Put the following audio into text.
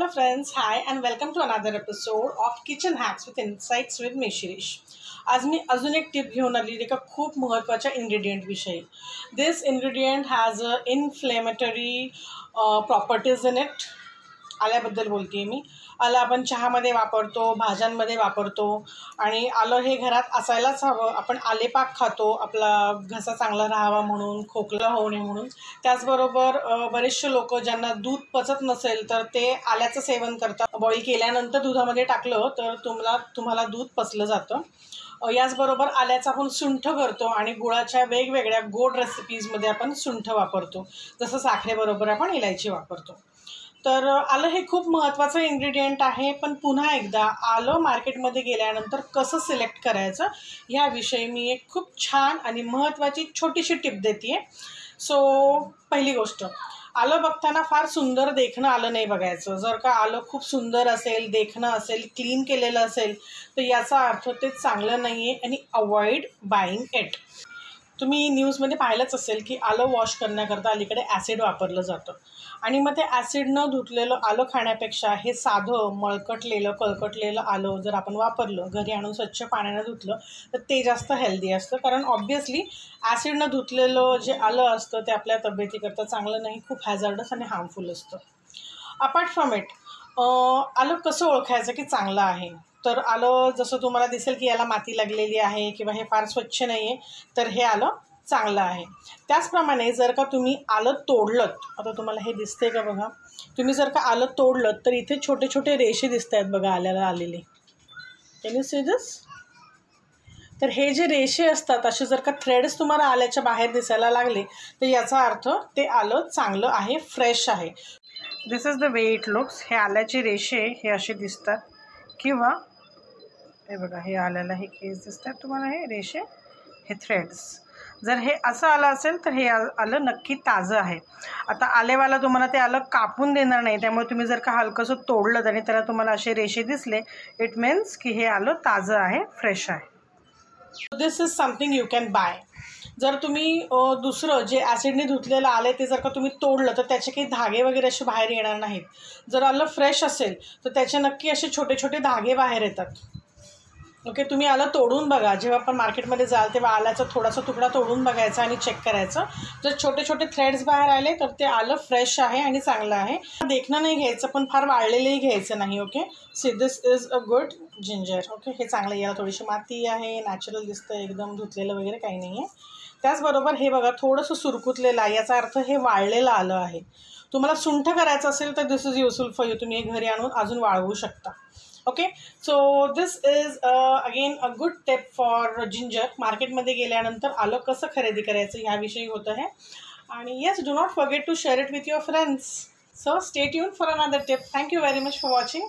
Hello friends, hi and welcome to another episode of Kitchen Hacks with Insights with me Shirish आज मी अजून एक tip घेऊन आली एका खूप महत्त्वाच्या इन्ग्रेडियंट विषयी this ingredient has a inflammatory properties in it आल्याबद्दल बोलते मी. आलं आपण चहामध्ये वापरतो भाज्यांमध्ये वापरतो आणि आलं हे घरात असायलाच हवं. आपण आलेपाक खातो आपला घसा चांगला राहावा म्हणून खोकला होऊ नये म्हणून. त्याचबरोबर बरेचसे लोक ज्यांना दूध पचत नसेल तर ते आल्याचं सेवन करतात. बॉईल केल्यानंतर दुधामध्ये टाकलं तर तुम्हाला तुम्हाला दूध पचलं जातं. याचबरोबर आल्याचं आपण सुंठ करतो आणि गुळाच्या वेगवेगळ्या गोड रेसिपीजमध्ये आपण सुंठ वापरतो. जसं साखरेबरोबर आपण इलायची वापरतो. तर आलं हे खूप महत्त्वाचं इन्ग्रेडियंट आहे पण पुन्हा एकदा आलं मार्केटमध्ये गेल्यानंतर कसं सिलेक्ट करायचं ह्याविषयी मी एक खूप छान आणि महत्त्वाची छोटीशी टिप देते सो पहिली गोष्ट आलं बघताना फार सुंदर देखणं आलं नाही बघायचं. जर का आलं खूप सुंदर असेल देखणं असेल क्लीन केलेलं असेल तर याचा अर्थ ते चांगलं नाही आहे आणि अवॉइड बाईंग इट तुम्ही न्यूजमध्ये पाहिलंच असेल की आलं वॉश करण्याकरता अलीकडे ॲसिड वापरलं जातं. आणि मग ते ॲसिड न धुतलेलं आलं खाण्यापेक्षा हे साधं मळकटलेलं कळकटलेलं आलं जर आपण वापरलं घरी आणून स्वच्छ पाण्यानं धुतलं तर ते जास्त हेल्दी असतं. कारण ऑब्वियसली ॲसिडनं धुतलेलं जे आलं असतं ते आपल्या तब्येतीकरता चांगलं नाही खूप हॅझार्डस आणि हार्मफुल असतं. अपार्ट फ्रॉम इट आलं कसं ओळखायचं की चांगलं आहे? तर आलं जसं तुम्हाला दिसेल की याला माती लागलेली आहे किंवा हे फार स्वच्छ नाही आहे तर हे आलं चांगलं आहे. त्याचप्रमाणे जर का तुम्ही आलं तोडलं आता तुम्हाला हे दिसते का बघा? तुम्ही जर का आलं तोडलं तर इथे छोटे छोटे रेषे दिसत आहेत बघा आल्याला आलेले. यू सी दिस तर हे जे रेषे असतात असे जर का थ्रेड्स तुम्हाला आल्याच्या बाहेर दिसायला लागले तर याचा अर्थ ते आलं चांगलं आहे फ्रेश आहे. This is the way it looks हे आल्याचे रेषे हे असे दिसतात. किंवा हे बघा हे आल्याला हे केस दिसतात तुम्हाला हे रेषे हे थ्रेड्स जर हे असं आलं असेल तर हे आलं नक्की ताजं आहे. आता आलेवाला तुम्हाला ते आलं कापून देणार नाही. त्यामुळे तुम्ही जर का हलकंसं तोडलं आणि त्याला तुम्हाला असे रेषे दिसले इट मीन्स की हे आलं ताजं आहे फ्रेश आहे. This is something you can buy जर तुम्ही दुसरं जे ॲसिडने धुतलेलं आलं ते जर का तुम्ही तोडलं तर त्याचे काही धागे वगैरे असे बाहेर येणार नाहीत. जर आलं फ्रेश असेल तर त्याचे नक्की असे छोटे छोटे धागे बाहेर येतात. ओके तुम्ही आलं तोडून बघा. जेव्हा आपण मार्केटमध्ये जाल तेव्हा आल्याचा थोडासा तुकडा तोडून बघायचा आणि चेक करायचं. जर छोटे छोटे थ्रेड्स बाहेर आले तर ते आलं फ्रेश आहे आणि चांगलं आहे. देखणं नाही घ्यायचं पण फार वाळलेलंही घ्यायचं नाही okay? See this is a good ginger okay? हे चांगलं आहे. याला थोडीशी माती आहे नॅचरल दिसतं एकदम धुतलेलं वगैरे काही नाही आहे त्याचबरोबर हे बघा थोडंसं सुरकुतलेलं आहे. याचा अर्थ हे वाळलेलं आलं आहे. तुम्हाला सुंठ करायचं असेल तर this is useful for you तुम्ही हे घरी आणून अजून वाळवू शकता. Okay so this is again a good tip for ginger मार्केटमध्ये गेल्यानंतर आलं कसं खरेदी करायचं ह्याविषयी होतं आहे आणि yes do not forget to share it with your friends so stay tuned for another tip thank you very much for watching